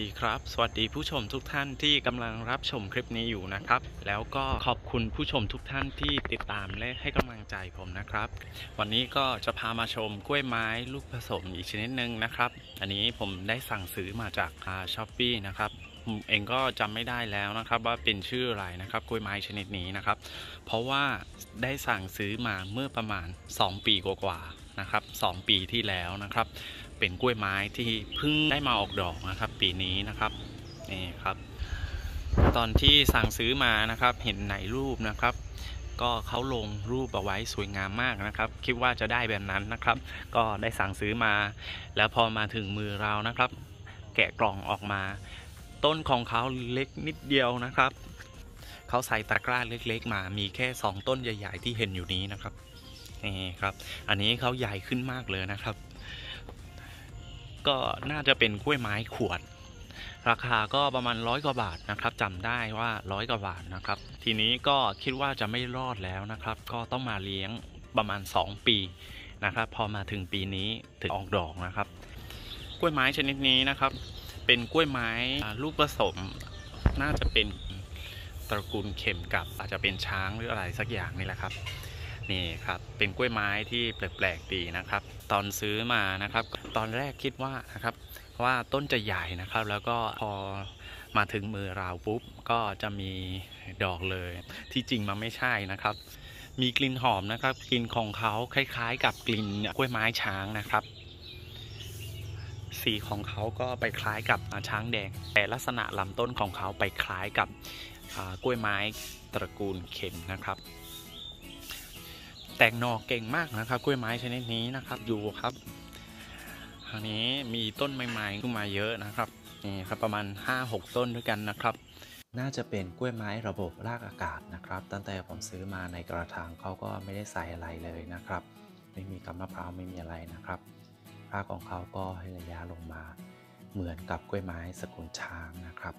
ดีครับ สวัสดีผู้ชมทุกท่านที่กำลังรับชมคลิปนี้อยู่นะครับ แล้วก็ขอบคุณผู้ชมทุกท่านที่ติดตามและให้กำลังใจผมนะครับ วันนี้ก็จะพามาชมกล้วยไม้ลูกผสมอีกชนิดหนึ่งนะครับ อันนี้ผมได้สั่งซื้อมาจากช้อปปี้นะครับผมเองก็จำไม่ได้แล้วนะครับว่าเป็นชื่ออะไรนะครับกล้วยไม้ชนิดนี้นะครับ เพราะว่าได้สั่งซื้อมาเมื่อประมาณ 2 ปีกว่าๆนะครับ2ปีที่แล้วนะครับ เป็นกล้วยไม้ที่เพิ่งได้มาออกดอกนะครับ ปีนี้นะครับนี่ครับ ตอนที่สั่งซื้อมานะครับเห็นในรูปนะครับ ก็เขาลงรูปเอาไว้สวยงามมากนะครับ คิดว่าจะได้แบบนั้นนะครับ ก็ได้สั่งซื้อมา แล้วพอมาถึงมือเรานะครับ แกะกล่องออกมา ต้นของเขาเล็กนิดเดียวนะครับเขาใส่ตะกร้าเล็ก ๆ มามีแค่ 2 ต้นใหญ่ ๆ ที่เห็นอยู่นี้นะครับนี่ครับ อันนี้เขาใหญ่ขึ้นมากเลยนะครับ ก็น่าจะเป็นกล้วยไม้ขวด ราคาก็ประมาณร้อยกว่าบาทนะครับจำได้ว่าร้อยกว่าบาทนะครับ ทีนี้ก็คิดว่าจะไม่รอดแล้วนะครับ ก็ต้องมาเลี้ยงประมาณ 2 ปีนะครับ พอมาถึงปีนี้ถึงออกดอกนะครับ กล้วยไม้ชนิดนี้นะครับ เป็นกล้วยไม้ลูกผสม น่าจะเป็นตระกูลเข็มกับอาจจะเป็นช้างหรืออะไรสักอย่างนี่แหละครับ นี่ครับเป็นกล้วยไม้ที่แปลกๆดีนะครับ ตอนซื้อมานะครับ ตอนแรกคิดว่านะครับว่าต้นจะใหญ่นะครับ แล้วก็พอมาถึงมือเราปุ๊บก็จะมีดอกเลย ที่จริงมันไม่ใช่นะครับ มีกลิ่นหอมนะครับกลิ่นของเขาคล้ายๆ กับกลิ่นกล้วยไม้ช้างนะครับสีของเขาก็ไปคล้ายกับช้างแดง แต่ลักษณะลำต้นของเขาไปคล้ายกับกล้วยไม้ตระกูลเข็มนะครับ ตกหน่อเก่งมากนะครับ กล้วยไม้ชนิดนี้นะครับ อยู่ครับอันนี้มีต้นใหม่ๆขึ้นมาเยอะนะครับนี่ครับประมาณ 5-6 ต้นด้วยกันนะครับ น่าจะเป็นกล้วยไม้ระบบรากอากาศนะครับ ตั้งแต่ผมซื้อมาในกระถางเขาก็ไม่ได้ใส่อะไรเลยนะครับ ไม่มีกำมะพร้าวไม่มีอะไรนะครับรากของเขาก็ให้ระยะลงมา เหมือนกับกล้วยไม้สกุลช้างนะครับ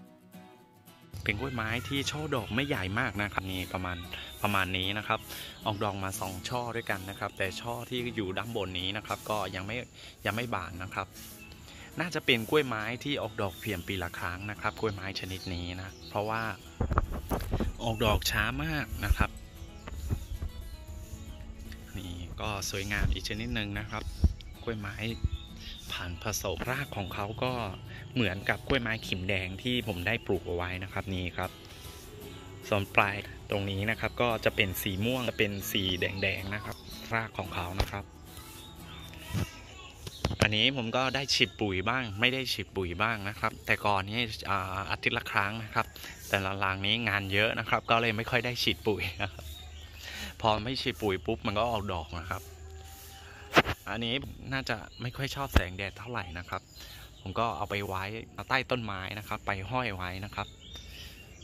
เป็นกล้วยไม้ที่ช่อดอกไม่ใหญ่มากนะครับนี่ประมาณประมาณนี้นะครับ ออกดอกมา 2 ช่อด้วยกันนะครับ แต่ช่อที่อยู่ด้านบนนี้นะครับ ก็ยังไม่ยังไม่บานนะครับ น่าจะเป็นกล้วยไม้ที่ออกดอกเพียงปีละครั้งนะครับ กล้วยไม้ชนิดนี้นะ เพราะว่าออกดอกช้ามากนะครับนี่ก็สวยงามอีกชนิดหนึ่งนะครับ กล้วยไม้ ผ่านผสมรากของเขาก็เหมือนกับกล้วยไม้ขิมแดงที่ผมได้ปลูกเอาไว้นะครับนี่ครับ ส่วนปลายตรงนี้นะครับก็จะเป็นสีม่วงจะเป็นสีแดงๆนะครับ รากของเขานะครับ อันนี้ผมก็ได้ฉีดปุ๋ยบ้าง ไม่ได้ฉีดปุ๋ยบ้างนะครับ แต่ก่อนนี้อาทิตย์ละครั้งนะครับ แต่ละลางนี้งานเยอะนะครับ ก็เลยไม่ค่อยได้ฉีดปุ๋ยนะครับพอไม่ฉีดปุ๋ยปุ๊บมันก็ออกดอกนะครับ อันนี้น่าจะไม่ค่อยชอบแสงแดดเท่าไหร่นะครับ ผมก็เอาไปไว้ใต้ต้นไม้นะครับ ไปห้อยไว้นะครับ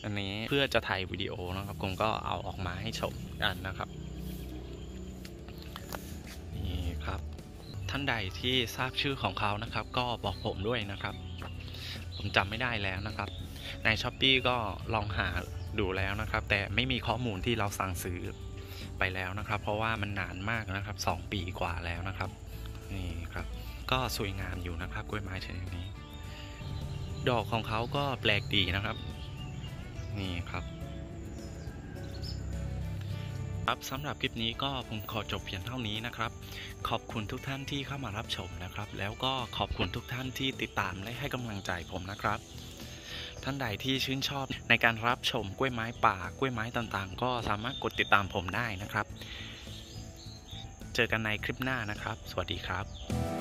อันนี้เพื่อจะถ่ายวิดีโอนะครับ ผมก็เอาออกมาให้ชมกันนะครับนี่ครับ ท่านใดที่ทราบชื่อของเขานะครับ ก็บอกผมด้วยนะครับ ผมจำไม่ได้แล้วนะครับในช้อปปีก็ลองหาดูแล้วนะครับ แต่ไม่มีข้อมูลที่เราสั่งซื้อ ไปแล้วนะครับ เพราะว่ามันนานมากนะครับ 2 ปีกว่าแล้วนะครับนี่ครับ ก็สวยงามอยู่นะครับกล้วยไม้ชนิดนี้ ดอกของเขาก็แปลกดีนะครับ นี่ครับครับสำหรับคลิปนี้ก็ผมขอจบเพียงเท่านี้นะครับ ขอบคุณทุกท่านที่เข้ามารับชมนะครับ แล้วก็ขอบคุณทุกท่านที่ติดตามและให้กำลังใจผมนะครับ ท่านใดที่ชื่นชอบในการรับชมกล้วยไม้ป่ากล้วยไม้ต่างๆ ก็สามารถกดติดตามผมได้นะครับ เจอกันในคลิปหน้านะครับ สวัสดีครับ